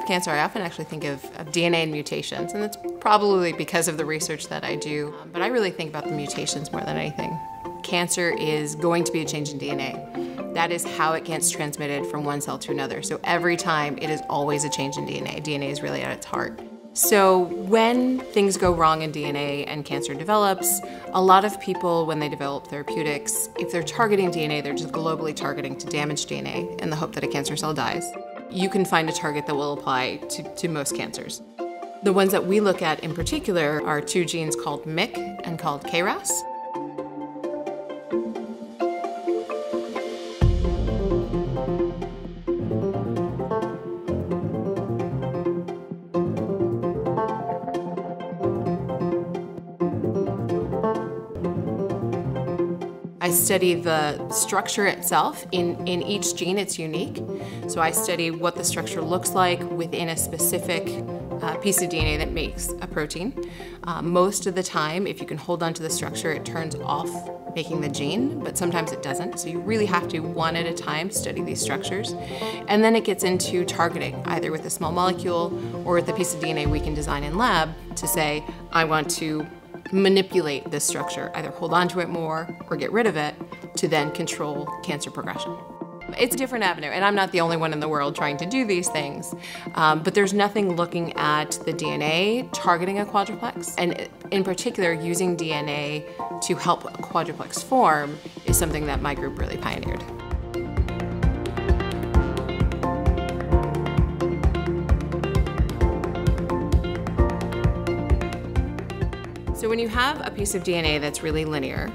of cancer, I often actually think of, of DNA and mutations, and that's probably because of the research that I do. Um, but I really think about the mutations more than anything. Cancer is going to be a change in DNA. That is how it gets transmitted from one cell to another. So every time, it is always a change in DNA. DNA is really at its heart. So when things go wrong in DNA and cancer develops, a lot of people, when they develop therapeutics, if they're targeting DNA, they're just globally targeting to damage DNA in the hope that a cancer cell dies. You can find a target that will apply to, to most cancers. The ones that we look at in particular are two genes called MYC and called KRAS. I study the structure itself. In, in each gene, it's unique. So I study what the structure looks like within a specific uh, piece of DNA that makes a protein. Uh, most of the time, if you can hold on to the structure, it turns off making the gene, but sometimes it doesn't. So you really have to, one at a time, study these structures. And then it gets into targeting, either with a small molecule or with a piece of DNA we can design in lab to say, I want to manipulate this structure, either hold on to it more or get rid of it to then control cancer progression. It's a different avenue, and I'm not the only one in the world trying to do these things, um, but there's nothing looking at the DNA targeting a quadruplex, and in particular, using DNA to help a quadruplex form is something that my group really pioneered. So when you have a piece of DNA that's really linear,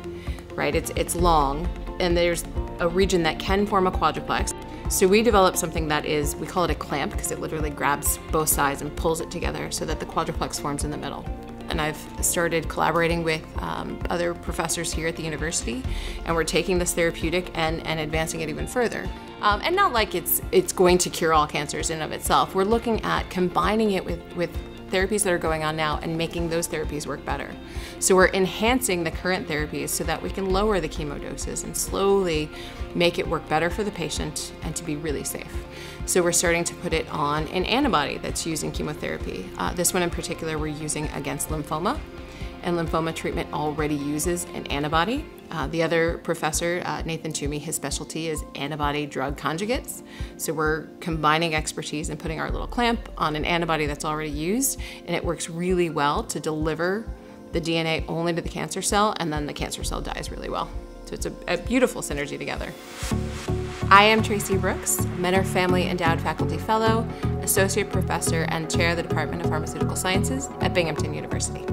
right, it's, it's long, and there's a region that can form a quadruplex. So we developed something that is, we call it a clamp because it literally grabs both sides and pulls it together so that the quadruplex forms in the middle. And I've started collaborating with um, other professors here at the university, and we're taking this therapeutic and, and advancing it even further. Um, and not like it's, it's going to cure all cancers in of itself. We're looking at combining it with, with therapies that are going on now and making those therapies work better. So we're enhancing the current therapies so that we can lower the chemo doses and slowly make it work better for the patient and to be really safe. So we're starting to put it on an antibody that's using chemotherapy. Uh, this one in particular we're using against lymphoma and lymphoma treatment already uses an antibody. Uh, the other professor, uh, Nathan Tumey, his specialty is antibody drug conjugates. So we're combining expertise and putting our little clamp on an antibody that's already used, and it works really well to deliver the DNA only to the cancer cell, and then the cancer cell dies really well. So it's a, a beautiful synergy together. I am Tracy Brooks, Mentor Family Endowed Faculty Fellow, Associate Professor and Chair of the Department of Pharmaceutical Sciences at Binghamton University.